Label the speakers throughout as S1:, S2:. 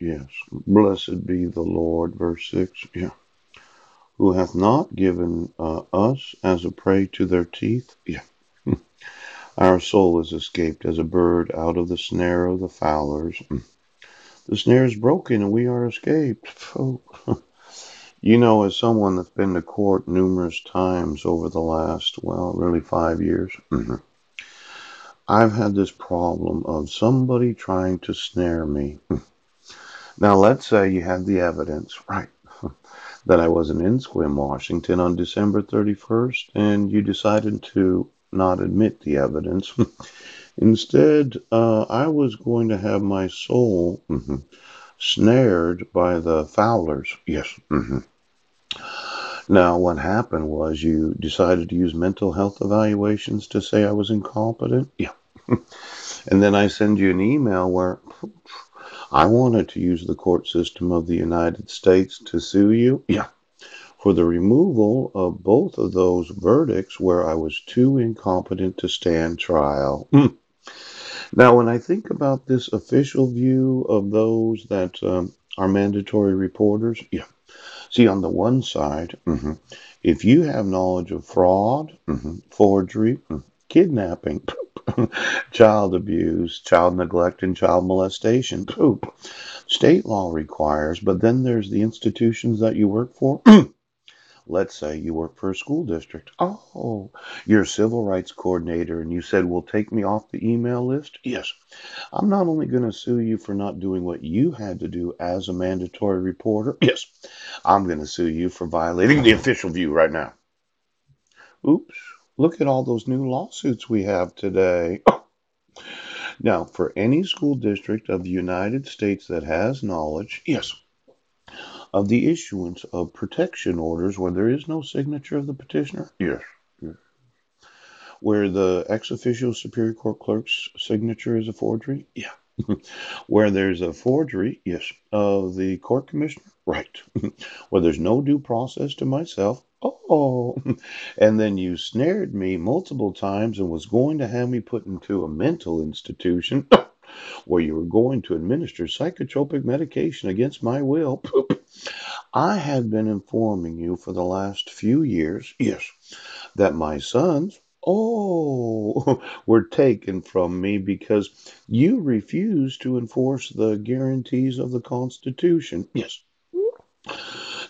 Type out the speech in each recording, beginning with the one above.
S1: Yes. Blessed be the Lord. Verse 6. Yeah. Who hath not given uh, us as a prey to their teeth. Yeah. Our soul is escaped as a bird out of the snare of the fowlers. The snare is broken and we are escaped. Oh. You know, as someone that's been to court numerous times over the last, well, really five years, mhm, I've had this problem of somebody trying to snare me. Now, let's say you have the evidence, right, that I wasn't in Sequim, Washington on December 31st, and you decided to not admit the evidence. Instead, uh, I was going to have my soul mhm, snared by the fowlers. Yes. mhm. Now, what happened was you decided to use mental health evaluations to say I was incompetent. Yeah. and then I send you an email where I wanted to use the court system of the United States to sue you. Yeah. For the removal of both of those verdicts where I was too incompetent to stand trial. Mm. Now, when I think about this official view of those that um, are mandatory reporters, yeah. See, on the one side, mhm, if you have knowledge of fraud, mhm, forgery, mhm, kidnapping, child abuse, child neglect, and child molestation, poop, state law requires, but then there's the institutions that you work for. Let's say you work for a school district. Oh, you're a civil rights coordinator and you said, Well, take me off the email list? Yes. I'm not only going to sue you for not doing what you had to do as a mandatory reporter. Yes. I'm going to sue you for violating the official view right now. Oops. Look at all those new lawsuits we have today. Now, for any school district of the United States that has knowledge, yes, of the issuance of protection orders where there is no signature of the petitioner, yes, where the ex officio Superior Court clerk's signature is a forgery, yeah. where there's a forgery, yes, of the court commissioner, right. where there's no due process to myself, oh, and then you snared me multiple times and was going to have me put into a mental institution where you were going to administer psychotropic medication against my will. I had been informing you for the last few years, yes, that my sons, oh, were taken from me because you refused to enforce the guarantees of the Constitution. Yes.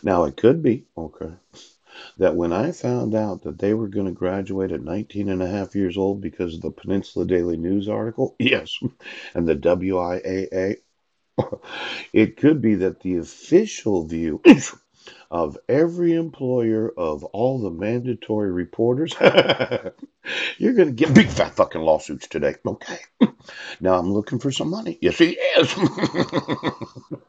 S1: Now, it could be, okay, that when I found out that they were going to graduate at 19 and a half years old because of the Peninsula Daily News article, yes, and the WIAA, it could be that the official view of every employer of all the mandatory reporters, you're going to get big fat fucking lawsuits today. Okay. Now I'm looking for some money. Yes, he is.